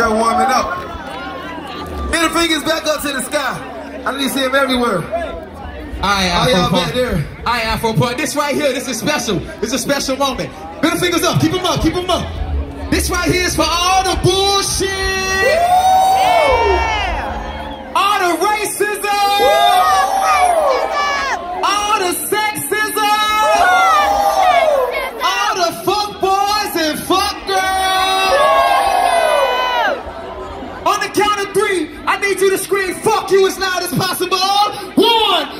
temperature warming up. Middle fingers back up to the sky. I need to see them everywhere. I Afro All there. I Afropunk. This right here, this is special. This is a special moment. Middle fingers up. Keep them up. Keep them up. This right here is for all the bullshit. way to the screen. Fuck you as loud as possible. One,